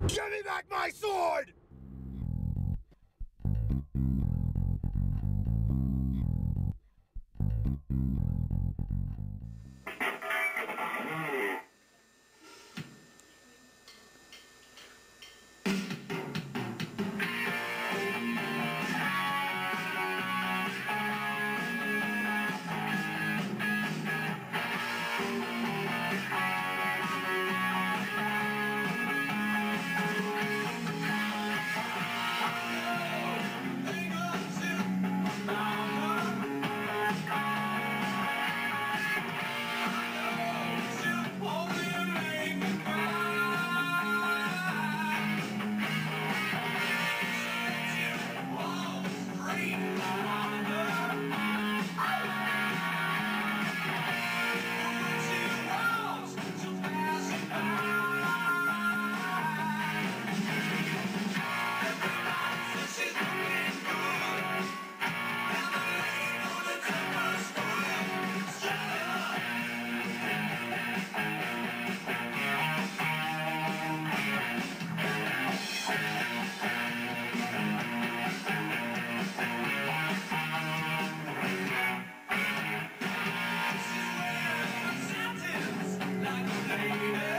Give me back my sword! Thank